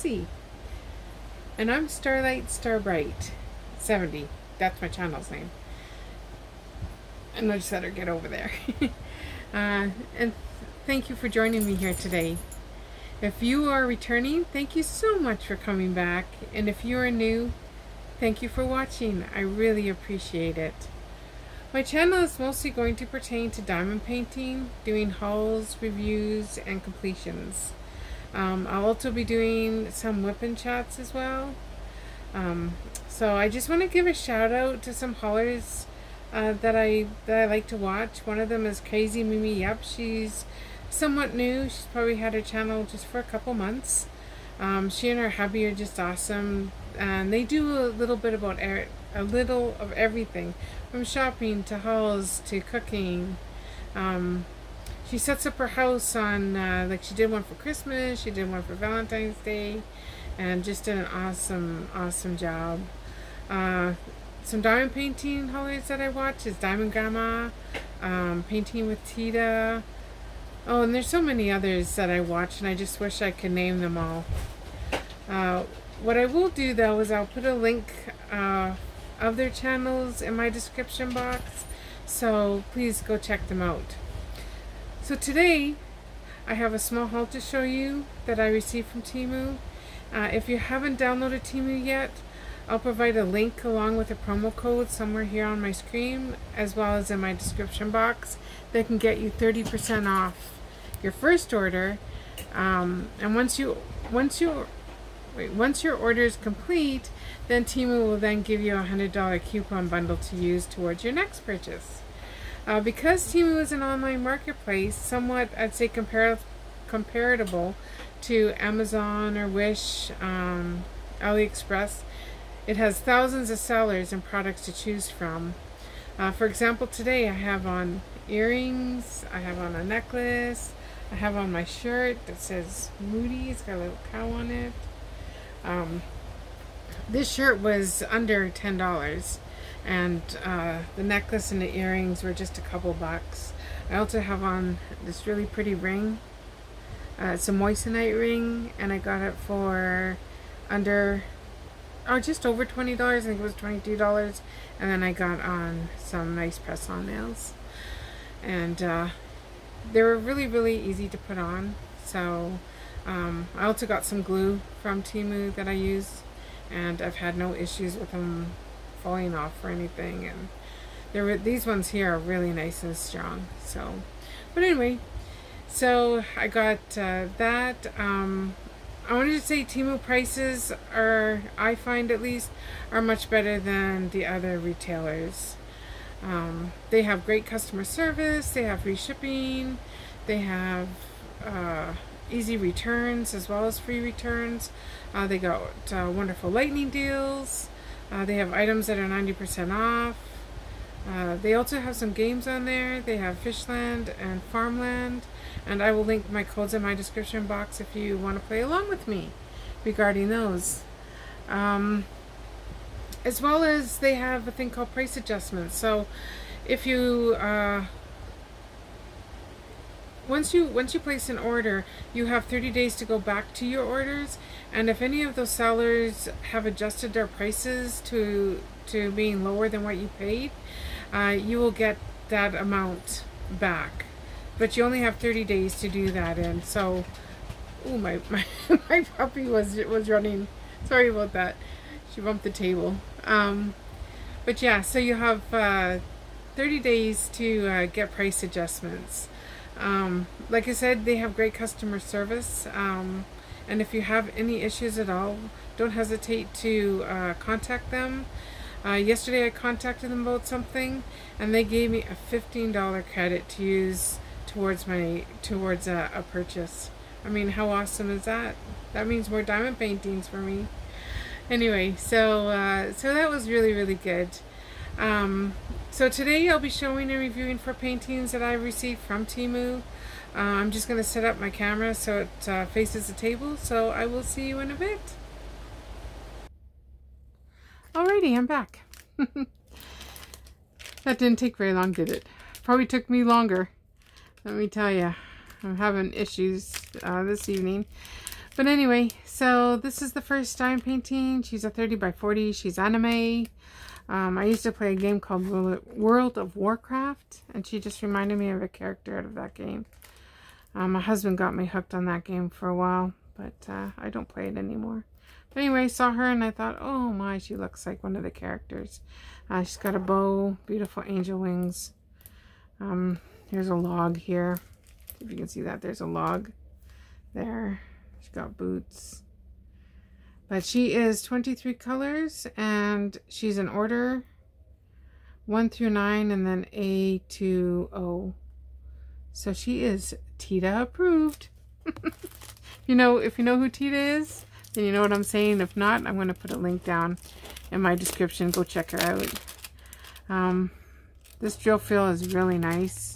Pixie. And I'm Starlight Starbright 70. That's my channel's name. And I just let her get over there. uh, and thank you for joining me here today. If you are returning, thank you so much for coming back. And if you are new, thank you for watching. I really appreciate it. My channel is mostly going to pertain to diamond painting, doing hauls, reviews, and completions. Um, I'll also be doing some whipping chats as well. Um, so I just want to give a shout out to some haulers uh, that I that I like to watch. One of them is Crazy Mimi Yup. She's somewhat new. She's probably had her channel just for a couple months. Um, she and her hubby are just awesome, and they do a little bit about er a little of everything, from shopping to hauls to cooking. Um, she sets up her house on uh, like she did one for Christmas, she did one for Valentine's Day, and just did an awesome, awesome job. Uh, some diamond painting holidays that I watch is Diamond Grandma, um, Painting with Teeda. Oh, and there's so many others that I watch, and I just wish I could name them all. Uh, what I will do though is I'll put a link uh, of their channels in my description box, so please go check them out. So today I have a small haul to show you that I received from Temu. Uh, if you haven't downloaded Temu yet, I'll provide a link along with a promo code somewhere here on my screen as well as in my description box that can get you 30% off your first order um, and once you once you wait, once your order is complete then Temu will then give you a hundred dollar coupon bundle to use towards your next purchase uh, because Temu is an online marketplace somewhat I'd say compar comparable to Amazon or Wish um, AliExpress it has thousands of sellers and products to choose from. Uh, for example, today I have on earrings, I have on a necklace, I have on my shirt that says Moody, it's got a little cow on it. Um, this shirt was under $10 and uh, the necklace and the earrings were just a couple bucks. I also have on this really pretty ring. Uh, it's a moissanite ring and I got it for under oh, just over $20. I think it was $22. And then I got on some nice press-on nails. And uh, they were really, really easy to put on. So um, I also got some glue from Temu that I use. And I've had no issues with them falling off or anything. And there were, these ones here are really nice and strong. So, but anyway, so I got uh, that. Um, I wanted to say Temu prices are, I find at least, are much better than the other retailers. Um, they have great customer service, they have free shipping, they have uh, easy returns as well as free returns. Uh, they got uh, wonderful lightning deals. Uh, they have items that are 90% off. Uh, they also have some games on there. They have Fishland and Farmland. And I will link my codes in my description box if you want to play along with me regarding those. Um, as well as they have a thing called price adjustments. So if you uh, once you once you place an order, you have 30 days to go back to your orders. And if any of those sellers have adjusted their prices to to being lower than what you paid, uh, you will get that amount back. But you only have 30 days to do that in. So, oh my, my, my puppy was, was running. Sorry about that. She bumped the table. Um, but yeah, so you have uh, 30 days to uh, get price adjustments. Um, like I said, they have great customer service. Um, and if you have any issues at all, don't hesitate to uh, contact them. Uh, yesterday I contacted them about something and they gave me a $15 credit to use towards my towards a, a purchase. I mean, how awesome is that? That means more diamond paintings for me. Anyway, so uh, so that was really really good. Um, so today I'll be showing and reviewing four paintings that I received from Temu. Uh, I'm just going to set up my camera so it uh, faces the table, so I will see you in a bit. Alrighty, I'm back. that didn't take very long, did it? Probably took me longer. Let me tell you, I'm having issues uh, this evening. But anyway, so this is the first time painting. She's a 30 by 40. She's anime. Um, I used to play a game called World of Warcraft, and she just reminded me of a character out of that game. Um, my husband got me hooked on that game for a while, but uh, I don't play it anymore. But anyway, I saw her and I thought, oh my, she looks like one of the characters. Uh, she's got a bow, beautiful angel wings. Um, here's a log here. If you can see that, there's a log there. She's got boots. But she is 23 colors and she's in order 1 through 9 and then A to O. So she is Teeda approved. you know, if you know who Teeda is, then you know what I'm saying. If not, I'm going to put a link down in my description. Go check her out. Um, this drill fill is really nice.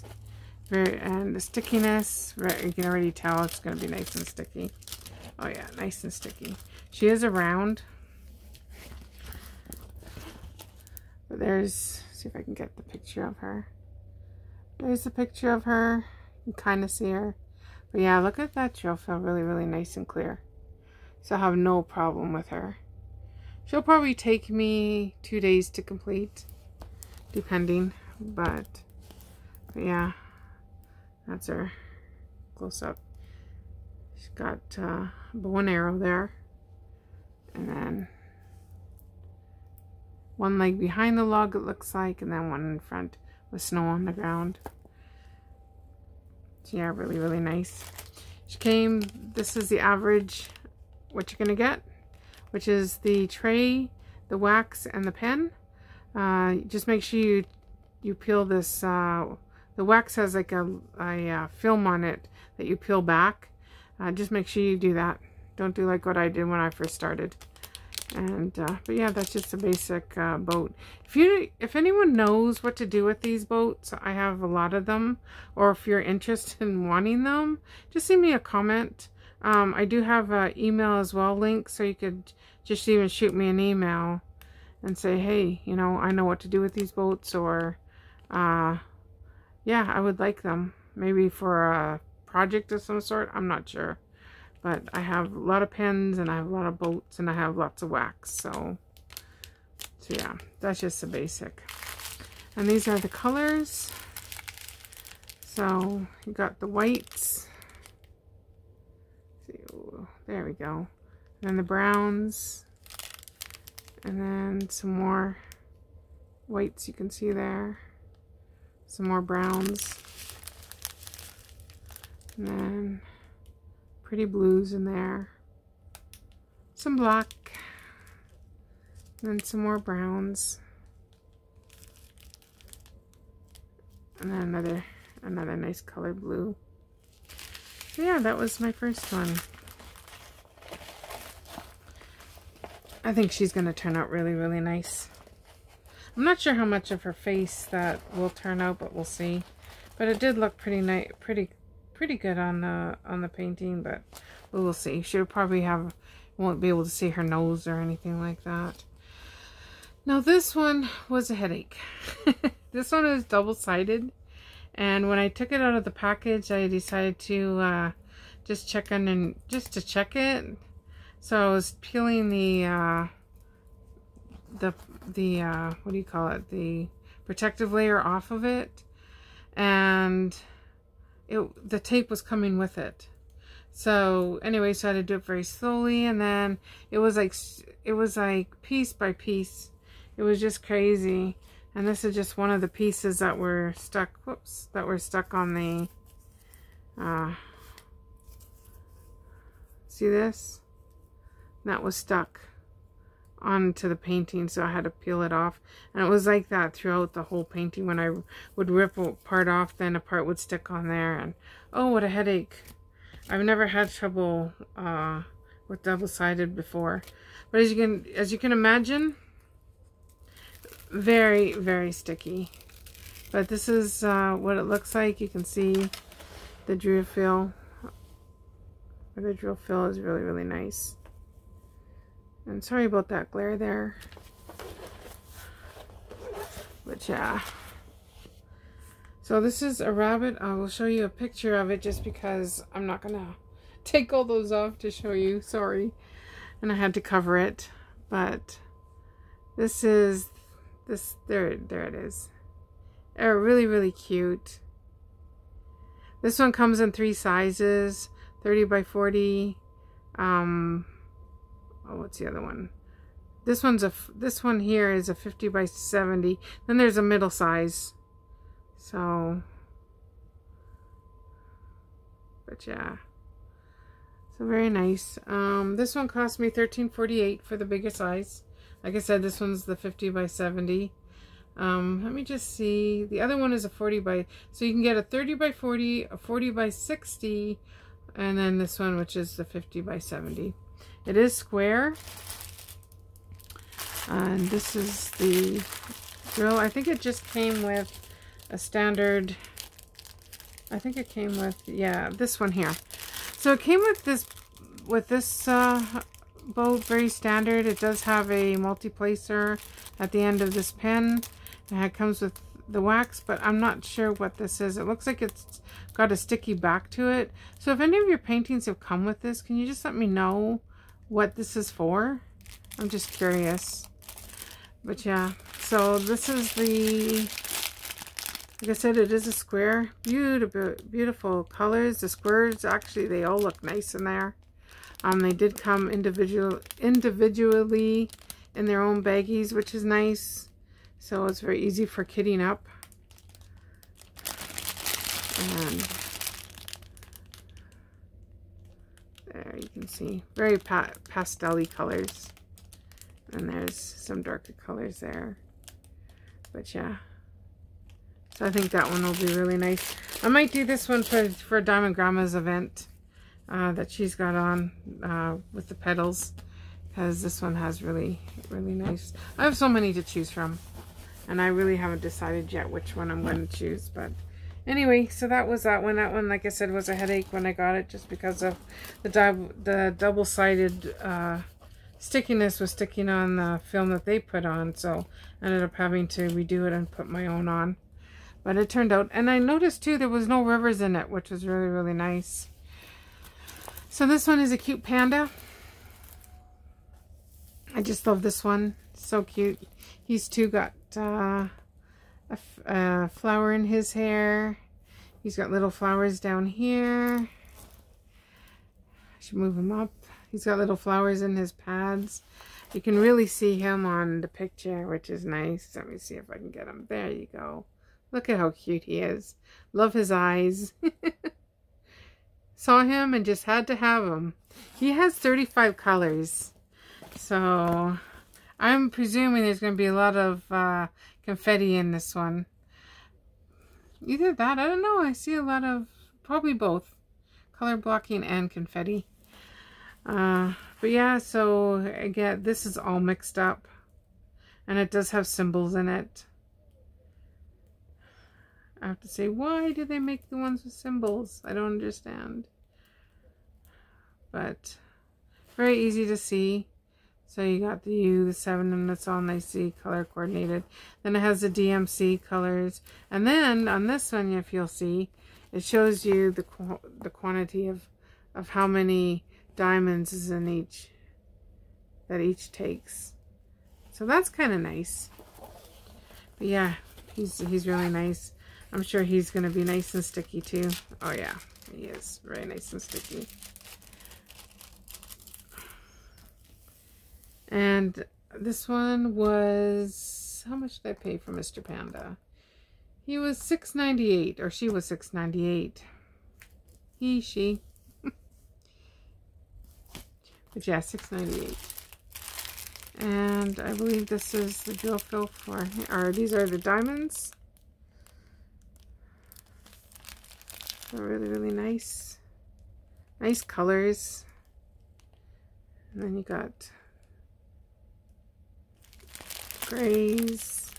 Very, and the stickiness, right, you can already tell it's going to be nice and sticky. Oh yeah, nice and sticky. She is around. But there's, see if I can get the picture of her. There's a picture of her. You can kind of see her. But yeah, look at that She'll feel Really, really nice and clear. So I have no problem with her. She'll probably take me two days to complete. Depending. But, but yeah. That's her close up. She's got uh, bow and arrow there. And then one leg behind the log it looks like. And then one in front with snow on the ground. So yeah, really, really nice. She came, this is the average, what you're going to get. Which is the tray, the wax, and the pen. Uh, just make sure you, you peel this uh, the wax has like a, a uh, film on it that you peel back. Uh, just make sure you do that. Don't do like what I did when I first started. And, uh, but yeah, that's just a basic uh, boat. If you, if anyone knows what to do with these boats, I have a lot of them. Or if you're interested in wanting them, just send me a comment. Um, I do have an email as well link, so you could just even shoot me an email and say, hey, you know, I know what to do with these boats, or, uh, yeah, I would like them. Maybe for a project of some sort. I'm not sure. But I have a lot of pens and I have a lot of boats and I have lots of wax. So, so yeah, that's just the basic. And these are the colors. So you got the whites. There we go. And then the browns. And then some more whites you can see there some more browns. And then pretty blues in there. Some black. And then some more browns. And then another another nice color blue. So yeah, that was my first one. I think she's going to turn out really, really nice. I'm not sure how much of her face that will turn out, but we'll see. But it did look pretty nice, pretty, pretty good on the on the painting. But we will see. She'll probably have won't be able to see her nose or anything like that. Now this one was a headache. this one is double-sided. And when I took it out of the package, I decided to uh, just check on and just to check it. So I was peeling the uh, the the uh, what do you call it? The protective layer off of it. And it the tape was coming with it. So anyway so I had to do it very slowly. And then it was like it was like piece by piece. It was just crazy. And this is just one of the pieces that were stuck whoops that were stuck on the uh, see this? That was stuck onto the painting so I had to peel it off. And it was like that throughout the whole painting. When I would rip a part off then a part would stick on there. And oh what a headache. I've never had trouble uh, with double-sided before. But as you can as you can imagine very very sticky. But this is uh, what it looks like. You can see the drill fill. The drill fill is really really nice and sorry about that glare there. But yeah. So this is a rabbit. I will show you a picture of it just because I'm not going to take all those off to show you. Sorry. And I had to cover it. But this is this there there it is. They're really really cute. This one comes in three sizes, 30 by 40. Um oh what's the other one? This one's a this one here is a 50 by 70. Then there's a middle size. So but yeah. So very nice. Um, this one cost me $13.48 for the bigger size. Like I said, this one's the 50 by 70. Um, let me just see. The other one is a 40 by, so you can get a 30 by 40, a 40 by 60, and then this one, which is the 50 by 70. It is square. And this is the drill. I think it just came with a standard, I think it came with, yeah, this one here. So it came with this, with this uh, very standard. It does have a multi-placer at the end of this pen. And it comes with the wax, but I'm not sure what this is. It looks like it's got a sticky back to it. So if any of your paintings have come with this, can you just let me know what this is for? I'm just curious. But yeah, so this is the like I said, it is a square. Beautiful, beautiful colors. The squares, actually, they all look nice in there. Um, they did come individual, individually in their own baggies, which is nice. So it's very easy for kitting up. And there you can see very pa pastel colors. And there's some darker colors there. But yeah. So I think that one will be really nice. I might do this one for, for Diamond Grandma's event uh, that she's got on uh, with the petals. Because this one has really, really nice. I have so many to choose from. And I really haven't decided yet which one I'm going to choose. But anyway, so that was that one. That one, like I said, was a headache when I got it. Just because of the, the double-sided uh, stickiness was sticking on the film that they put on. So I ended up having to redo it and put my own on. But it turned out, and I noticed too, there was no rivers in it, which was really, really nice. So this one is a cute panda. I just love this one. So cute. He's too got uh, a, a flower in his hair. He's got little flowers down here. I should move him up. He's got little flowers in his pads. You can really see him on the picture, which is nice. Let me see if I can get him. There you go. Look at how cute he is. Love his eyes. Saw him and just had to have him. He has 35 colors. So I'm presuming there's going to be a lot of uh, confetti in this one. Either that, I don't know. I see a lot of, probably both. Color blocking and confetti. Uh, but yeah, so again, this is all mixed up. And it does have symbols in it. I have to say, why do they make the ones with symbols? I don't understand. But very easy to see. So you got the U, the 7, and it's all nicely color coordinated. Then it has the DMC colors. And then on this one, if you'll see, it shows you the the quantity of, of how many diamonds is in each, that each takes. So that's kind of nice. But yeah, he's, he's really nice. I'm sure he's going to be nice and sticky too. Oh yeah, he is very nice and sticky. And this one was, how much did I pay for Mr. Panda? He was six ninety eight, or she was six ninety eight. He, she. but yeah, six ninety eight. And I believe this is the drill fill for, or these are the diamonds. They're really, really nice. Nice colors. And then you got grays,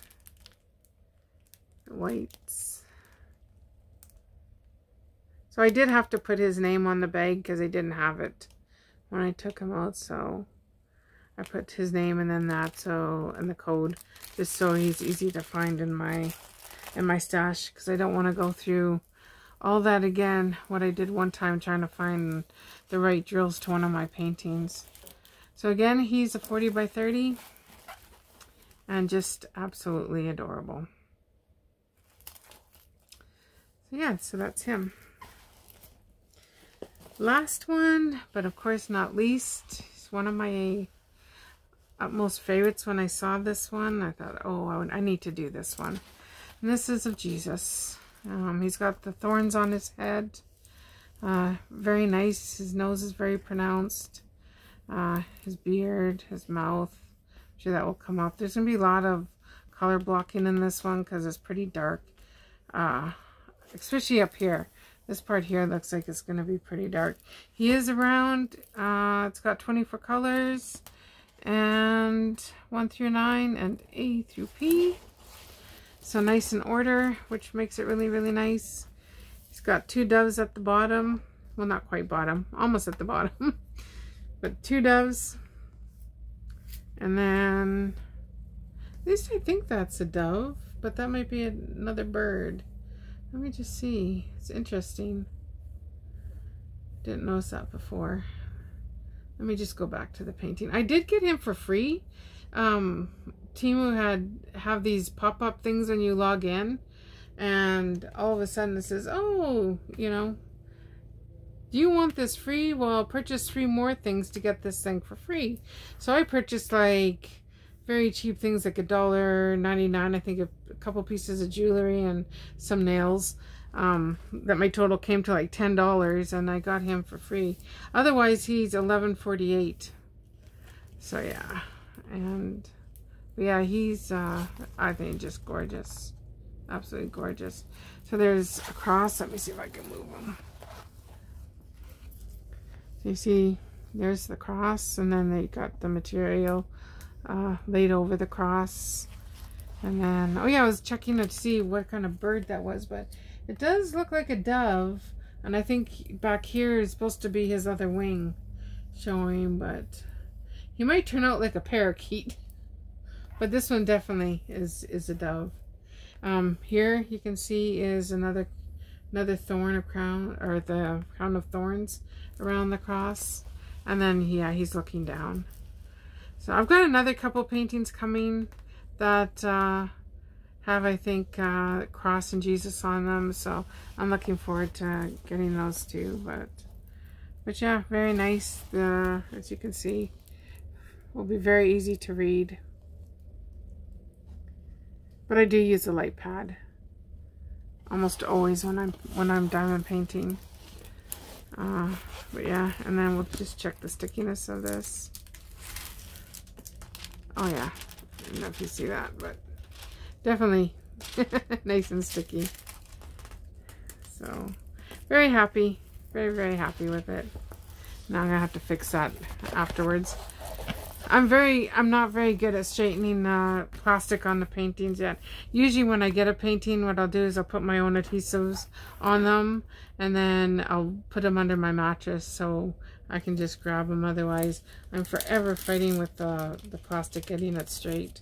whites. So I did have to put his name on the bag because I didn't have it when I took him out. So I put his name and then that so and the code just so he's easy to find in my in my stash because I don't want to go through all that again, what I did one time trying to find the right drills to one of my paintings. So again, he's a 40 by 30 and just absolutely adorable. So yeah, so that's him. Last one, but of course not least, is one of my utmost favorites when I saw this one. I thought, oh, I need to do this one. And this is of Jesus. Um, he's got the thorns on his head. Uh, very nice. His nose is very pronounced. Uh, his beard, his mouth. Sure that will come up. There's going to be a lot of color blocking in this one because it's pretty dark. Uh, especially up here. This part here looks like it's going to be pretty dark. He is around, uh, it's got 24 colors, and 1 through 9, and A through P. So nice in order, which makes it really, really nice. He's got two doves at the bottom. Well, not quite bottom, almost at the bottom. but two doves. And then, at least I think that's a dove, but that might be another bird. Let me just see. It's interesting. Didn't notice that before. Let me just go back to the painting. I did get him for free. Um, Temu had have these pop-up things when you log in. And all of a sudden it says, oh, you know, you want this free? Well, purchase three more things to get this thing for free. So I purchased like very cheap things like a dollar ninety nine. I think a, a, couple pieces of jewelry and some nails. Um, that my total came to like ten dollars, and I got him for free. Otherwise, he's eleven forty eight. So yeah, and yeah, he's uh, I think just gorgeous, absolutely gorgeous. So there's a cross. Let me see if I can move him. You see, there's the cross, and then they got the material uh, laid over the cross. And then, oh yeah, I was checking to see what kind of bird that was, but it does look like a dove. And I think back here is supposed to be his other wing showing, but he might turn out like a parakeet. But this one definitely is, is a dove. Um, here you can see is another another thorn of crown, or the crown of thorns around the cross. And then, yeah, he's looking down. So I've got another couple paintings coming that uh, have, I think, uh, cross and Jesus on them. So I'm looking forward to getting those too. But, but yeah, very nice. The as you can see, will be very easy to read. But I do use a light pad almost always when I'm when I'm diamond painting. Uh, but yeah, and then we'll just check the stickiness of this. Oh yeah, I don't know if you see that, but definitely nice and sticky. So, very happy. Very, very happy with it. Now I'm to have to fix that afterwards. I'm very, I'm not very good at straightening the plastic on the paintings yet. Usually when I get a painting, what I'll do is I'll put my own adhesives on them and then I'll put them under my mattress so I can just grab them. Otherwise, I'm forever fighting with the, the plastic getting it straight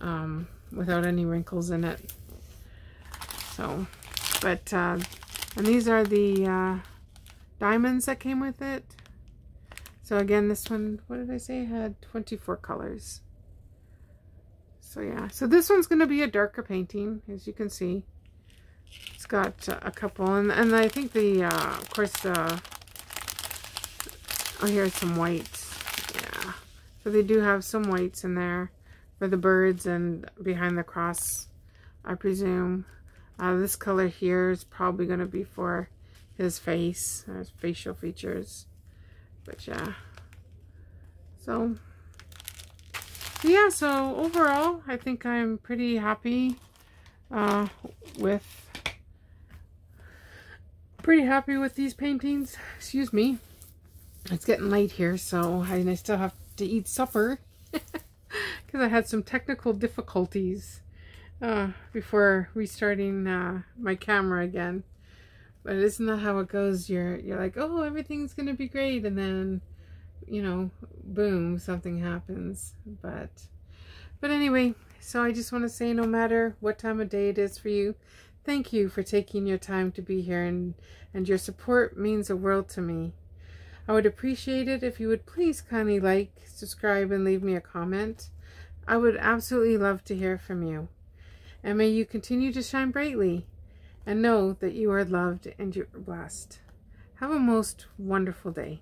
um, without any wrinkles in it. So, but, uh, and these are the uh, diamonds that came with it. So again, this one, what did I say? had 24 colors. So yeah, so this one's going to be a darker painting, as you can see. It's got uh, a couple, and, and I think the, uh, of course, the Oh, here's some whites. Yeah. So they do have some whites in there for the birds and behind the cross, I presume. Uh, this color here is probably going to be for his face, his facial features. But yeah. So, yeah, so overall, I think I'm pretty happy uh, with pretty happy with these paintings. Excuse me it's getting late here, so I, I still have to eat supper because I had some technical difficulties uh, before restarting uh, my camera again. But isn't that how it goes? You're you're like, oh, everything's gonna be great, and then, you know, boom, something happens. But, but anyway, so I just want to say, no matter what time of day it is for you, Thank you for taking your time to be here and, and your support means a world to me. I would appreciate it if you would please kindly like, subscribe, and leave me a comment. I would absolutely love to hear from you. And may you continue to shine brightly and know that you are loved and you're blessed. Have a most wonderful day.